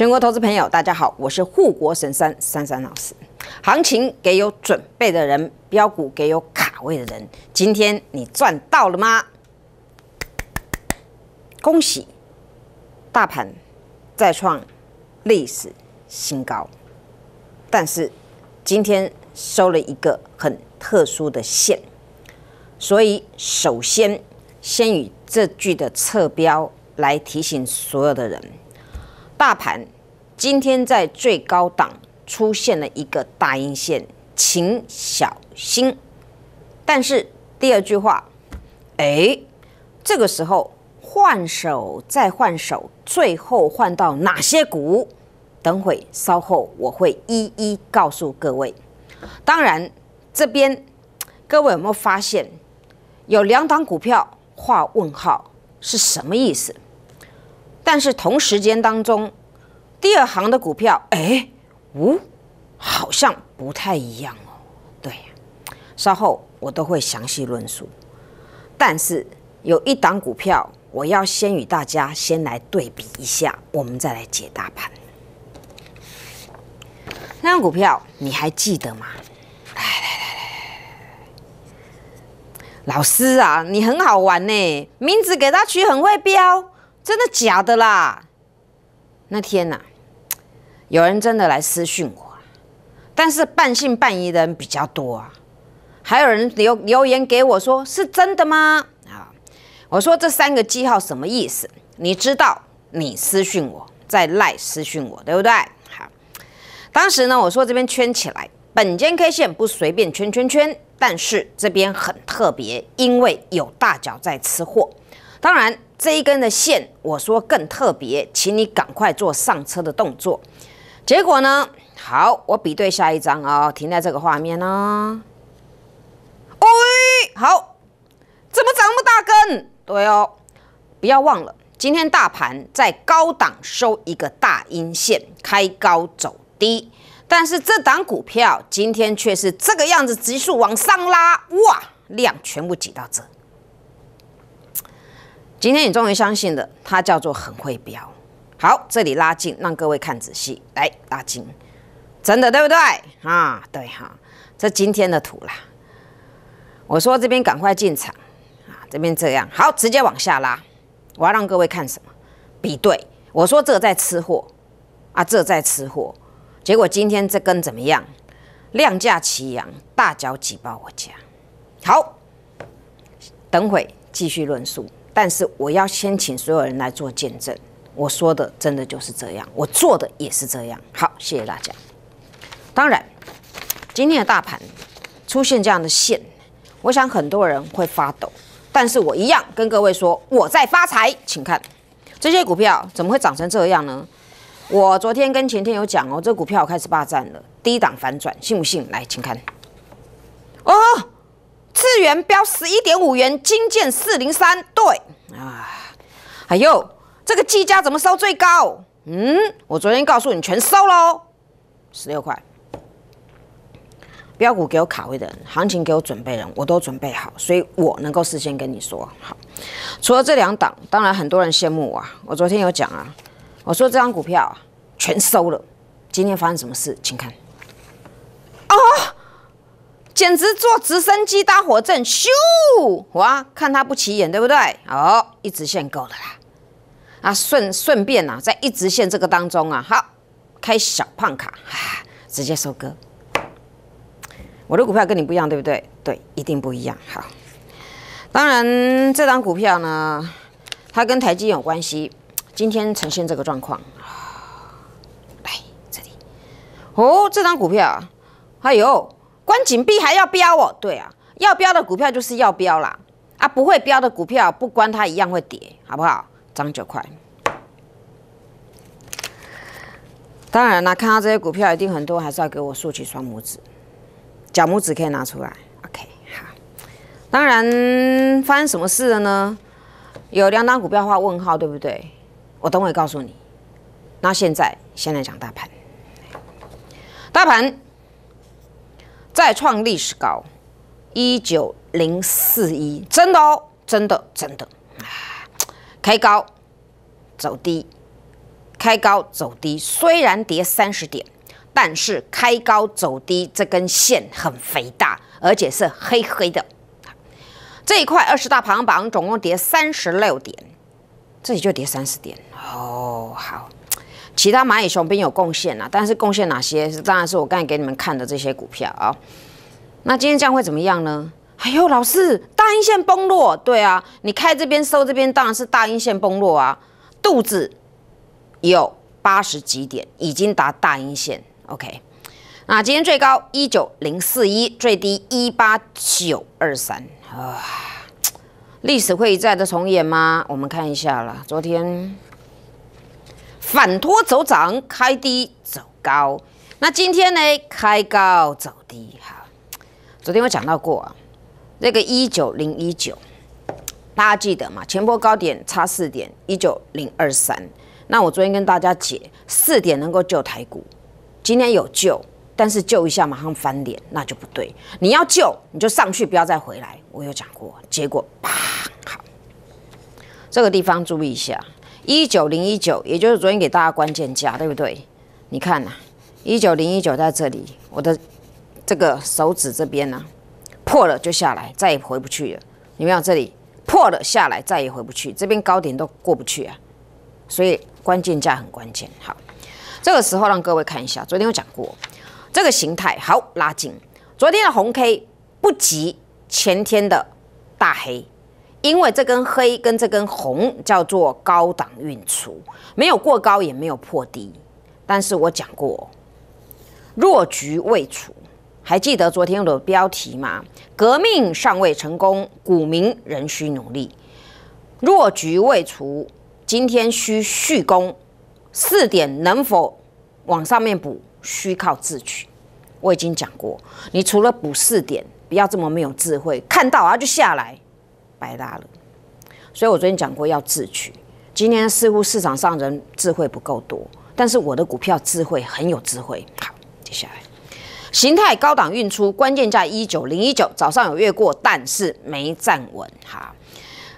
全国投资朋友，大家好，我是护国神山珊珊老师。行情给有准备的人，标股给有卡位的人。今天你赚到了吗？恭喜，大盘再创历史新高，但是今天收了一个很特殊的线，所以首先先以这句的侧标来提醒所有的人。大盘今天在最高档出现了一个大阴线，请小心。但是第二句话，哎，这个时候换手再换手，最后换到哪些股？等会稍后我会一一告诉各位。当然，这边各位有没有发现有两档股票画问号是什么意思？但是同时间当中，第二行的股票，哎，呜，好像不太一样哦。对，稍后我都会详细论述。但是有一档股票，我要先与大家先来对比一下，我们再来解大盘。那张股票你还记得吗？来来来来，老师啊，你很好玩呢，名字给他取很会标。真的假的啦？那天呐，有人真的来私讯我，但是半信半疑的人比较多啊。还有人留留言给我说：“是真的吗？”啊，我说这三个记号什么意思？你知道？你私讯我，在赖私讯我，对不对？好，当时呢，我说这边圈起来，本间 K 线不随便圈圈圈，但是这边很特别，因为有大脚在吃货。当然。这一根的线，我说更特别，请你赶快做上车的动作。结果呢？好，我比对下一张啊，停在这个画面呢。哎，好，怎么长那么大根？对哦，不要忘了，今天大盘在高档收一个大阴线，开高走低，但是这档股票今天却是这个样子，急速往上拉，哇，量全部挤到这。今天你终于相信了，它叫做很会标。好，这里拉近，让各位看仔细，来拉近，真的对不对啊？对哈，这今天的图啦。我说这边赶快进场啊，这边这样好，直接往下拉。我要让各位看什么？比对。我说这在吃货啊，这在吃货。结果今天这根怎么样？量价齐扬，大脚挤爆我家。好，等会继续论述。但是我要先请所有人来做见证，我说的真的就是这样，我做的也是这样。好，谢谢大家。当然，今天的大盘出现这样的线，我想很多人会发抖，但是我一样跟各位说，我在发财。请看这些股票怎么会涨成这样呢？我昨天跟前天有讲哦，这股票开始霸占了，低档反转，信不信？来，请看。哦。次元标十一点五元，金剑四零三，对啊，哎呦，这个技嘉怎么收最高？嗯，我昨天告诉你全收喽，十六块。标股给我卡位的人，行情给我准备人，我都准备好，所以我能够事先跟你说好。除了这两档，当然很多人羡慕我啊。我昨天有讲啊，我说这张股票啊全收了。今天发生什么事？请看。啊！简直坐直升机搭火箭，咻！哇，看它不起眼，对不对？哦，一直限购了啦。啊，顺顺便啊，在一直线这个当中啊，好，开小胖卡，啊直接收割。我的股票跟你不一样，对不对？对，一定不一样。好，当然这张股票呢，它跟台积有关系，今天呈现这个状况。来这里，哦，这张股票啊，哎呦。关紧闭还要标哦？对啊，要标的股票就是要标啦，啊，不会标的股票不关它一样会跌，好不好？涨九块。当然啦，看到这些股票一定很多，还是要给我竖起双拇指，脚拇指可以拿出来。OK，好。当然，发生什么事了呢？有两档股票画问号，对不对？我等会告诉你。那现在先来讲大盘，大盘。再创历史高，一九零四一，真的哦，真的真的！开高走低，开高走低，虽然跌三十点，但是开高走低这根线很肥大，而且是黑黑的。这一块二十大排行榜总共跌三十六点，这里就跌三十点哦。好，其他蚂蚁雄兵有贡献啊，但是贡献哪些？当然是我刚才给你们看的这些股票啊。那今天这样会怎么样呢？哎呦，老师，大阴线崩落，对啊，你开这边收这边，当然是大阴线崩落啊。肚子有八十几点，已经达大阴线。OK，那今天最高一九零四一，最低一八九二三。啊，历史会一再的重演吗？我们看一下了。昨天反托走涨，开低走高。那今天呢？开高走低。哈，昨天我讲到过啊，那个一九零一九，大家记得吗？前波高点差四点，一九零二三。那我昨天跟大家解，四点能够救台股，今天有救。但是救一下马上翻脸，那就不对。你要救，你就上去，不要再回来。我有讲过，结果啪，好，这个地方注意一下，一九零一九，也就是昨天给大家关键价，对不对？你看呐，一九零一九在这里，我的这个手指这边呢，破了就下来，再也回不去了。你们看？这里破了下来，再也回不去，这边高点都过不去啊。所以关键价很关键。好，这个时候让各位看一下，昨天有讲过。这个形态好拉近，昨天的红 K 不及前天的大黑，因为这根黑跟这根红叫做高档运出，没有过高也没有破低。但是我讲过，弱局未除，还记得昨天的标题吗？革命尚未成功，股民仍需努力。弱局未除，今天需续攻，四点能否往上面补？需靠自取，我已经讲过，你除了补四点，不要这么没有智慧，看到啊就下来，白拉了。所以我昨天讲过要自取，今天似乎市场上人智慧不够多，但是我的股票智慧很有智慧。好，接下来形态高档运出，关键价一九零一九，早上有越过，但是没站稳。哈，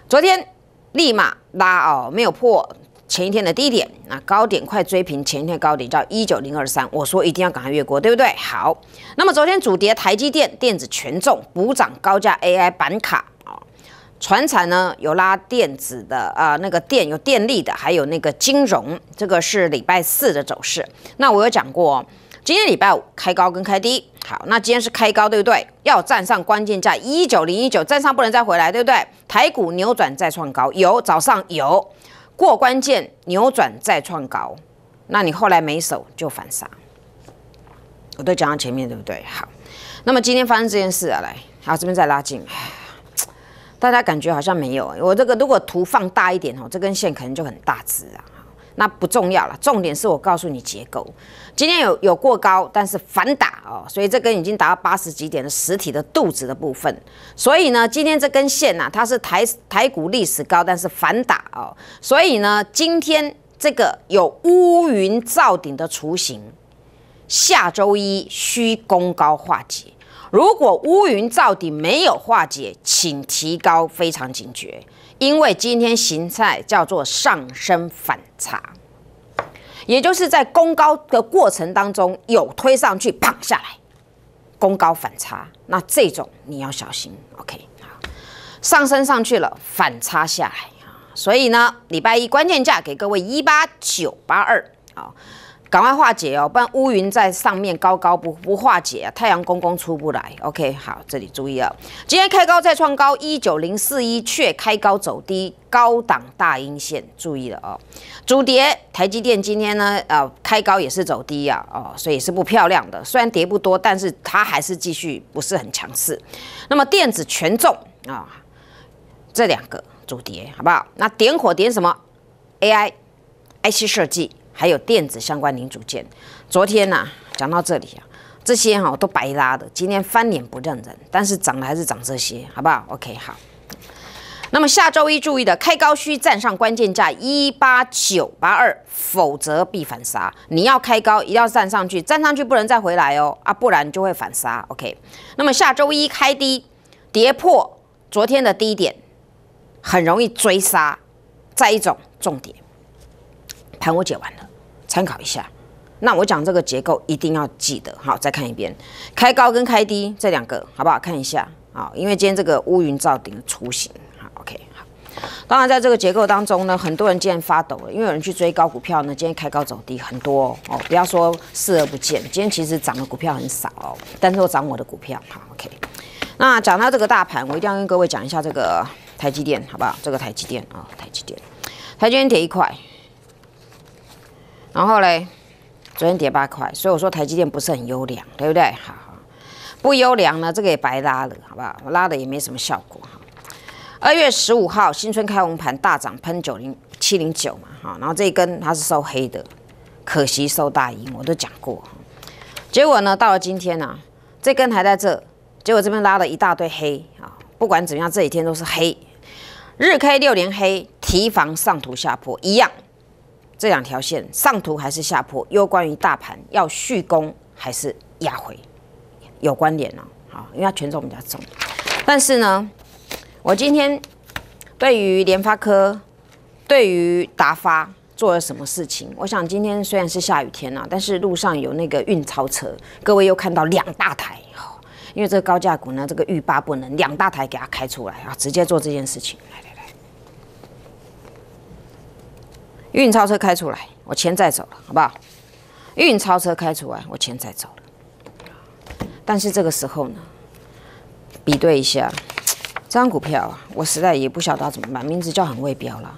昨天立马拉哦，没有破。前一天的低点，那高点快追平前一天高点，叫一九零二三。我说一定要赶快越过，对不对？好，那么昨天主跌台积电电子权重补涨高价 AI 板卡啊，船产呢有拉电子的啊，那个电有电力的，还有那个金融，这个是礼拜四的走势。那我有讲过，今天礼拜五开高跟开低，好，那今天是开高，对不对？要站上关键价一九零一九，站上不能再回来，对不对？台股扭转再创高，有早上有。过关键扭转再创高，那你后来没手就反杀，我都讲到前面对不对？好，那么今天发生这件事啊，来，好这边再拉近，大家感觉好像没有，我这个如果图放大一点哦，这根线可能就很大只啊。那不重要了，重点是我告诉你结构。今天有有过高，但是反打哦，所以这根已经达到八十几点的实体的肚子的部分。所以呢，今天这根线呐，它是台台股历史高，但是反打哦。所以呢，今天这个有乌云罩顶的雏形，下周一需攻高化解。如果乌云罩顶没有化解，请提高非常警觉。因为今天形态叫做上升反差，也就是在攻高的过程当中有推上去，砰下来，攻高反差，那这种你要小心。OK，好，上升上去了，反差下来所以呢，礼拜一关键价给各位一八九八二啊。赶快化解哦，不然乌云在上面高高不不化解，啊太阳公公出不来。OK，好，这里注意了，今天开高再创高一九零四一，却开高走低，高档大阴线，注意了哦。主跌台积电今天呢，呃，开高也是走低啊，哦，所以是不漂亮的。虽然跌不多，但是它还是继续不是很强势。那么电子权重啊，这两个主跌好不好？那点火点什么？AI、IC 设计。还有电子相关零组件，昨天呢讲到这里啊，这些哈都白拉的，今天翻脸不认人，但是涨的还是涨这些，好不好？OK，好。那么下周一注意的，开高需站上关键价一八九八二，否则必反杀。你要开高，一定要站上去，站上去不能再回来哦，啊，不然就会反杀。OK，那么下周一开低，跌破昨天的低点，很容易追杀。再一种重点。盘我解完了，参考一下。那我讲这个结构一定要记得，好，再看一遍，开高跟开低这两个好不好？看一下，好，因为今天这个乌云罩顶的雏形，好，OK，好。当然，在这个结构当中呢，很多人今天发抖了，因为有人去追高股票呢，今天开高走低很多哦，不要说视而不见，今天其实涨的股票很少哦，但是我涨我的股票，好，OK。那讲到这个大盘，我一定要跟各位讲一下这个台积电，好不好？这个台积电啊，台积电，台积电跌一块，然后嘞。昨天跌八块，所以我说台积电不是很优良，对不对？好，不优良呢，这个也白拉了，好不好？拉的也没什么效果哈。二月十五号新春开红盘大涨，喷九零七零九嘛，哈，然后这一根它是收黑的，可惜收大阴，我都讲过。结果呢，到了今天呢，这根还在这，结果这边拉了一大堆黑啊，不管怎么样，这几天都是黑，日 K 六连黑，提防上图下破一样。这两条线上图还是下坡，又关于大盘要续攻还是压回有关联呢？好，因为它权重比较重。但是呢，我今天对于联发科、对于达发做了什么事情？我想今天虽然是下雨天啊，但是路上有那个运钞车，各位又看到两大台，因为这个高价股呢，这个欲罢不能，两大台给它开出来啊，直接做这件事情来。运钞车开出来，我钱再走了，好不好？运钞车开出来，我钱再走了。但是这个时候呢，比对一下这张股票啊，我实在也不晓得怎么办。名字叫很会标啦，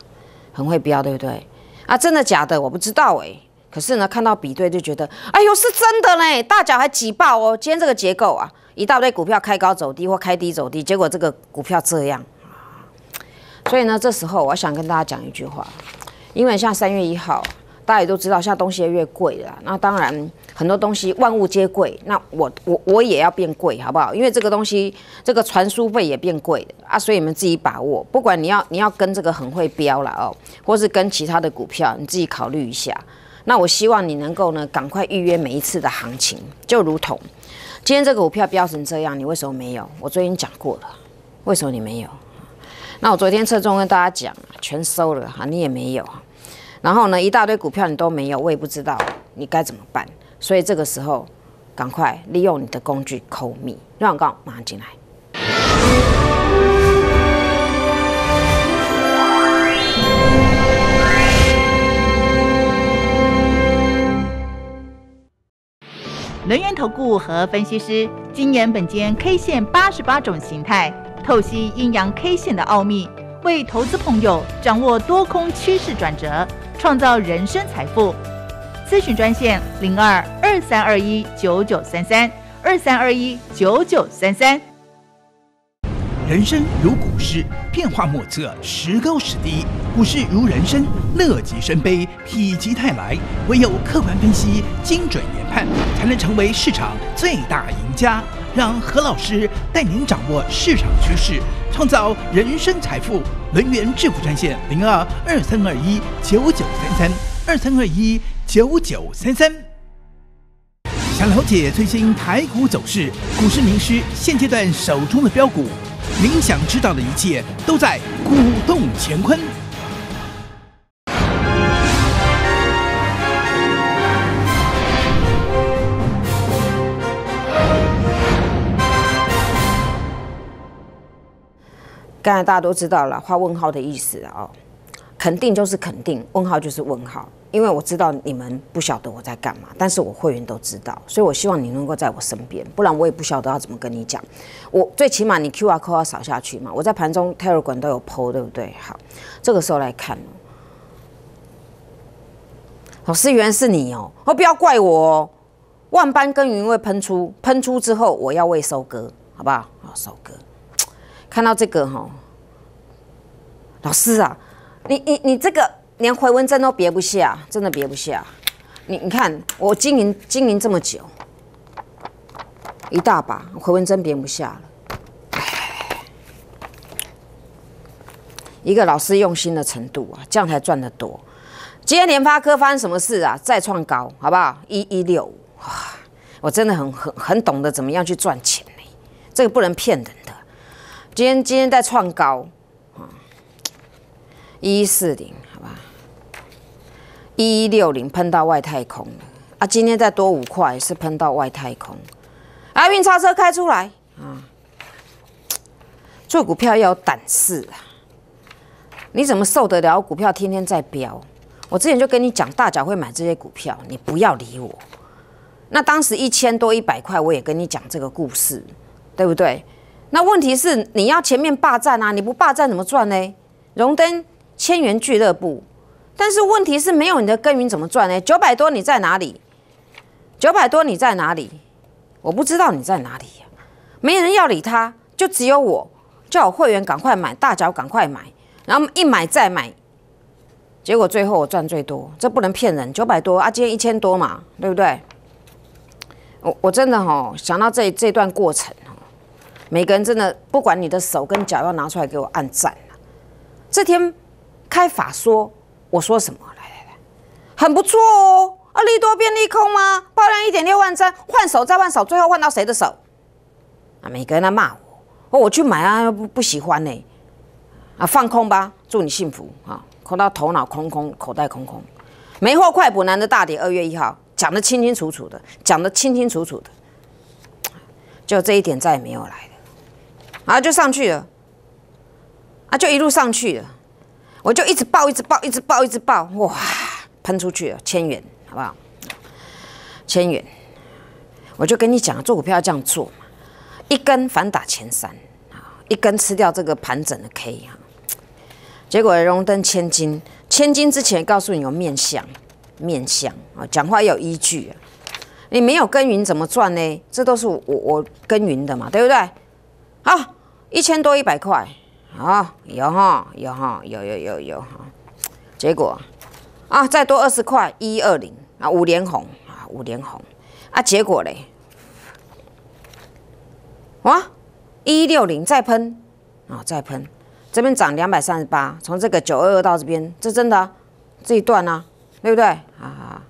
很会标，对不对？啊，真的假的？我不知道哎。可是呢，看到比对就觉得，哎呦，是真的嘞！大脚还挤爆哦。今天这个结构啊，一大堆股票开高走低或开低走低，结果这个股票这样所以呢，这时候我想跟大家讲一句话。因为像三月一号，大家也都知道，现在东西越贵了。那当然很多东西万物皆贵，那我我我也要变贵，好不好？因为这个东西这个传输费也变贵的啊，所以你们自己把握。不管你要你要跟这个很会标了哦，或是跟其他的股票，你自己考虑一下。那我希望你能够呢，赶快预约每一次的行情。就如同今天这个股票标成这样，你为什么没有？我昨天讲过了，为什么你没有？那我昨天侧重跟大家讲，全收了哈，你也没有。然后呢，一大堆股票你都没有，我也不知道你该怎么办。所以这个时候，赶快利用你的工具抠密，让我告马上进来。能源投顾和分析师今年本间 K 线八十八种形态。透析阴阳 K 线的奥秘，为投资朋友掌握多空趋势转折，创造人生财富。咨询专线零二二三二一九九三三二三二一九九三三。人生如股市，变化莫测，时高时低。股市如人生，乐极生悲，否极泰来。唯有客观分析，精准研判，才能成为市场最大赢家。让何老师带您掌握市场趋势，创造人生财富。能源致富专线零二二三二一九九三三二三二一九九三三。想了解最新台股走势，股市名师现阶段手中的标股，您想知道的一切都在股动乾坤。刚才大家都知道了，画问号的意思哦，肯定就是肯定，问号就是问号。因为我知道你们不晓得我在干嘛，但是我会员都知道，所以我希望你能够在我身边，不然我也不晓得要怎么跟你讲。我最起码你 Q R code 要扫下去嘛，我在盘中 Telegram 都有 PO，对不对？好，这个时候来看，老师原来是你哦，哦不要怪我哦，万般耕耘为喷出，喷出之后我要为收割，好不好？好收割。看到这个哈，老师啊，你你你这个连回纹针都别不下，真的别不下。你你看我经营经营这么久，一大把回纹针别不下了。一个老师用心的程度啊，这样才赚得多。今天联发科发生什么事啊？再创高，好不好？一一六五，哇！我真的很很很懂得怎么样去赚钱呢，这个不能骗人。今天今天在创高啊，一四零，好吧，一六零喷到外太空了啊！今天再多五块是喷到外太空，啊，运钞车开出来啊！做股票要有胆识啊！你怎么受得了股票天天在飙？我之前就跟你讲，大脚会买这些股票，你不要理我。那当时一千多一百块，我也跟你讲这个故事，对不对？那问题是你要前面霸占啊，你不霸占怎么赚呢？荣登千元俱乐部，但是问题是没有你的耕耘怎么赚呢？九百多你在哪里？九百多你在哪里？我不知道你在哪里呀，没人要理他，就只有我叫我会员赶快买，大脚赶快买，然后一买再买，结果最后我赚最多，这不能骗人，九百多啊，今天一千多嘛，对不对？我我真的哈想到这这段过程，每个人真的不管你的手跟脚要拿出来给我按赞这天开法说我说什么？来来来，很不错哦。啊，利多变利空吗？爆量一点六万张，换手再换手，最后换到谁的手？啊，每个人在骂我，哦，我去买啊，不不喜欢呢。啊，放空吧，祝你幸福啊！空到头脑空空，口袋空空，没货快补，难的大跌。二月一号讲得清清楚楚的，讲得清清楚楚的，就这一点再也没有来了，啊，就上去了，啊，就一路上去了，我就一直爆，一直爆，一直爆，一直爆，哇，喷出去了，千元。好不好？千元，我就跟你讲，做股票要这样做嘛，一根反打前三啊，一根吃掉这个盘整的 K 哈。结果荣登千金，千金之前告诉你有面相，面相啊，讲话有依据啊。你没有耕耘怎么赚呢？这都是我我耕耘的嘛，对不对？好，一千多一百块，好有哈有哈有有有有哈，结果啊再多二十块一二零。啊，五连红啊，五连红。啊，结果嘞，哇，一六零再喷。啊，再喷，这边涨两百三十八，从这个九二二到这边，这真的这一段呢，对不对？啊？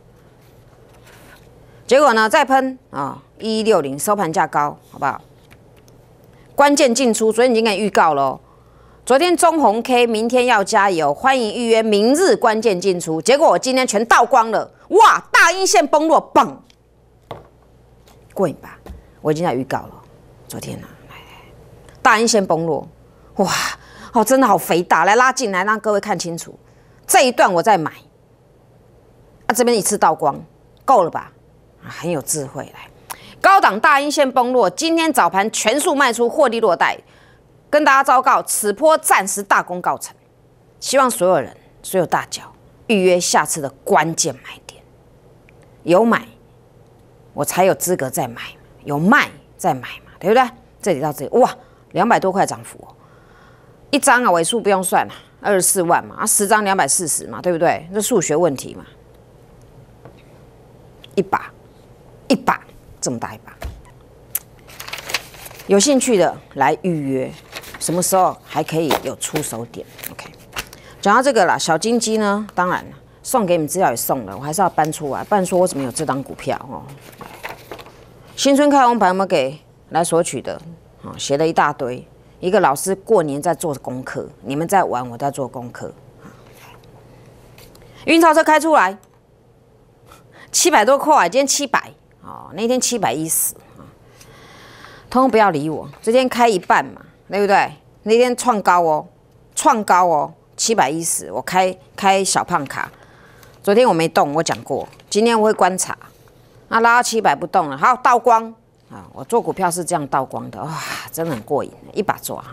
结果呢，再喷啊，一六零收盘价高，好不好？关键进出，昨天已经给你预告了。昨天中红 K，明天要加油，欢迎预约明日关键进出。结果我今天全倒光了，哇！大阴线崩落，嘣，过瘾吧？我已经在预告了，昨天呢，大阴线崩落，哇！哦，真的好肥大，来拉进来，让各位看清楚这一段，我在买。啊，这边一次倒光，够了吧？啊，很有智慧，来，高档大阴线崩落，今天早盘全数卖出，获利落袋。跟大家昭告，此波暂时大功告成，希望所有人、所有大脚预约下次的关键买点，有买我才有资格再买，有卖再买嘛，对不对？这里到这里，哇，两百多块涨幅，一张啊尾数不用算了，二十四万嘛，啊十张两百四十嘛，对不对？这数学问题嘛，一把一把这么大一把，有兴趣的来预约。什么时候还可以有出手点？OK，讲到这个啦，小金鸡呢？当然，送给你们资料也送了，我还是要搬出来。不然说我怎么有这张股票哦？新春开红盘有没有给来索取的？啊，写了一大堆。一个老师过年在做功课，你们在玩，我在做功课。运钞车开出来，七百多块，今天七百哦，那天七百一十啊，通通不要理我，今天开一半嘛。对不对？那天创高哦，创高哦，七百一十，我开开小胖卡。昨天我没动，我讲过，今天我会观察。啊，拉到七百不动了，好倒光啊！我做股票是这样倒光的，哇，真的很过瘾，一把抓哈。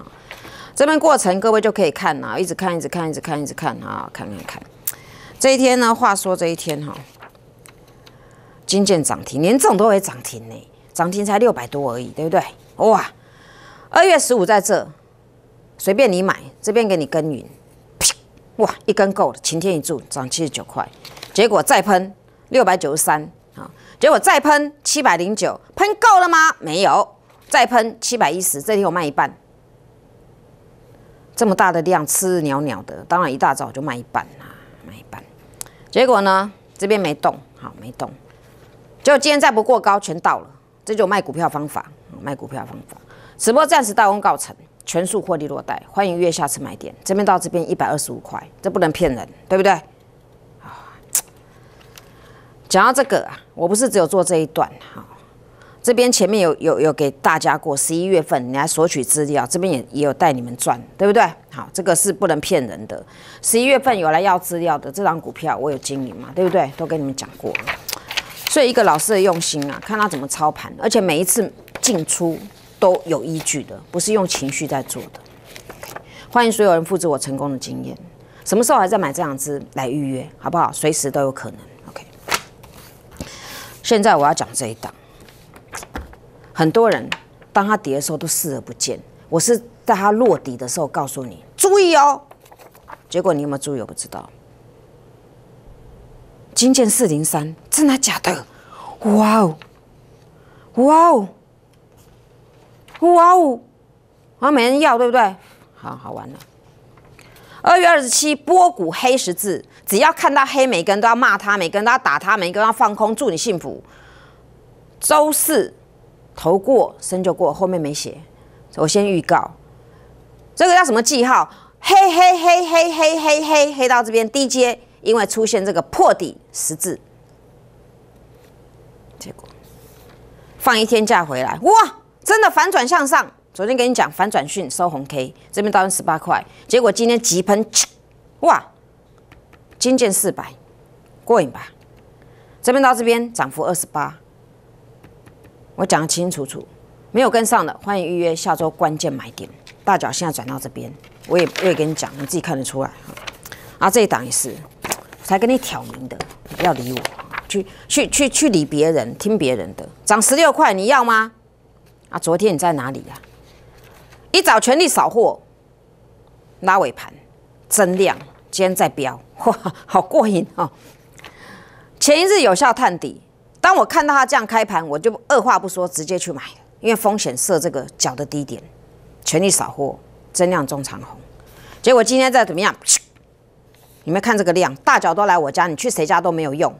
这边过程各位就可以看啊，一直看，一直看，一直看，一直看啊，看看看。这一天呢，话说这一天哈，金建涨停，连这种都会涨停呢，涨停才六百多而已，对不对？哇！二月十五在这，随便你买，这边给你耕耘，哇，一根够了，晴天一柱涨七十九块，结果再喷六百九十三啊，结果再喷七百零九，喷够了吗？没有，再喷七百一十，这里我卖一半，这么大的量吃袅袅的，当然一大早就卖一半啊，卖一半，结果呢这边没动，好没动，就今天再不过高全到了，这就卖股票方法，卖股票方法。直播暂时大功告成，全数获利落袋，欢迎约下次买点。这边到这边一百二十五块，这不能骗人，对不对？啊，讲到这个啊，我不是只有做这一段哈，这边前面有有有给大家过十一月份你来索取资料，这边也也有带你们赚，对不对？好，这个是不能骗人的。十一月份有来要资料的这张股票，我有经营嘛，对不对？都跟你们讲过了。所以一个老师的用心啊，看他怎么操盘，而且每一次进出都有依据的，不是用情绪在做的。欢迎所有人复制我成功的经验，什么时候还在买这两只来预约，好不好？随时都有可能。OK。现在我要讲这一档，很多人当他跌的时候都视而不见，我是在他落底的时候告诉你注意哦，结果你有没有注意？我不知道。金剑四零三，真的假的？哇哦，哇哦，哇哦，好像没人要，对不对？好好玩了。二月二十七，波谷黑十字，只要看到黑，每个人都要骂他，每个人都要打他，每个人要放空，祝你幸福。周四头过身就过，后面没写，我先预告。这个叫什么记号？黑黑黑黑黑黑黑黑到这边低阶，因为出现这个破底十字，结果放一天假回来，哇，真的反转向上。昨天跟你讲反转讯收红 K，这边到十八块，结果今天急喷，哇，金剑四百，过瘾吧？这边到这边涨幅二十八，我讲的清清楚楚，没有跟上的欢迎预约下周关键买点，大脚现在转到这边，我也我也跟你讲，你自己看得出来啊，这一档也是，才跟你挑明的，你不要理我，去去去去理别人，听别人的，涨十六块你要吗？啊，昨天你在哪里呀？一早全力扫货，拉尾盘，增量，今天在飙，哇，好过瘾哦！前一日有效探底，当我看到它这样开盘，我就二话不说直接去买因为风险设这个脚的低点，全力扫货，增量中长红。结果今天再怎么样？你们看这个量，大脚都来我家，你去谁家都没有用。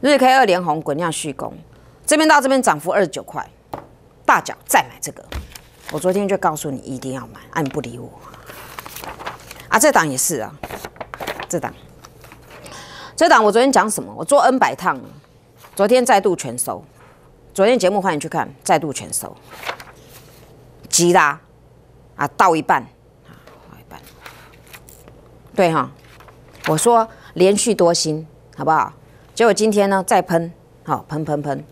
日 K 二连红，滚量续攻，这边到这边涨幅二十九块。大脚再买这个，我昨天就告诉你一定要买，啊你不理我，啊这档也是啊，这档，这档我昨天讲什么？我做 N 百趟，昨天再度全收，昨天节目欢迎去看，再度全收，急啦，啊到一半，啊到一半，对哈，我说连续多星好不好？结果今天呢再喷，好喷喷喷，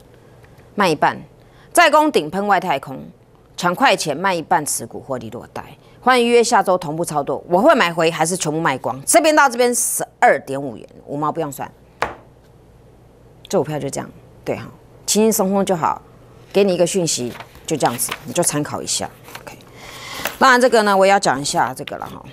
卖一半。再攻顶喷外太空，抢快钱卖一半持股获利落袋。欢迎预约下周同步操作，我会买回还是全部卖光？这边到这边十二点五元，五毛不用算。这股票就这样，对哈，轻轻松松就好。给你一个讯息，就这样子，你就参考一下。OK，当然这个呢，我也要讲一下这个了哈。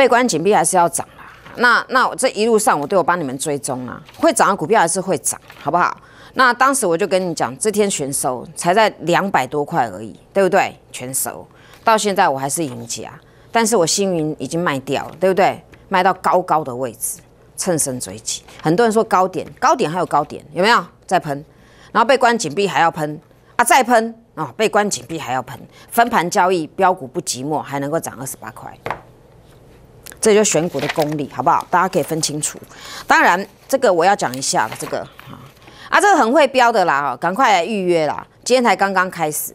被关紧闭还是要涨啊？那那我这一路上我都有帮你们追踪啊，会涨的股票还是会涨，好不好？那当时我就跟你讲，这天全收才在两百多块而已，对不对？全收到现在我还是赢家，但是我星云已经卖掉了，对不对？卖到高高的位置，乘胜追击。很多人说高点，高点还有高点，有没有？再喷，然后被关紧闭还要喷啊，再喷啊，被关紧闭还要喷。分盘交易，标股不寂寞，还能够涨二十八块，这就选股的功力，好不好？大家可以分清楚。当然，这个我要讲一下这个啊。啊，这个很会标的啦，哈，赶快来预约啦！今天才刚刚开始，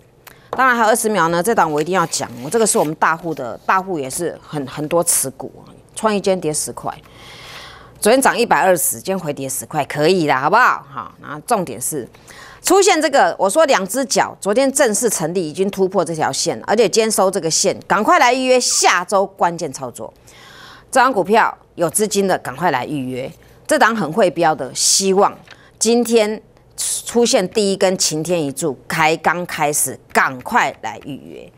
当然还有二十秒呢。这档我一定要讲，我这个是我们大户的，大户也是很很多持股。创意今天跌十块，昨天涨一百二十，今天回跌十块，可以的，好不好？好，那重点是出现这个，我说两只脚，昨天正式成立，已经突破这条线，而且今天收这个线，赶快来预约下周关键操作。这张股票有资金的，赶快来预约。这档很会标的，希望。今天出现第一根晴天一柱，开刚开始，赶快来预约，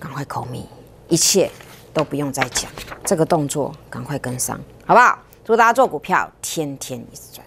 赶快口密，一切都不用再讲，这个动作赶快跟上，好不好？祝大家做股票天天一直赚。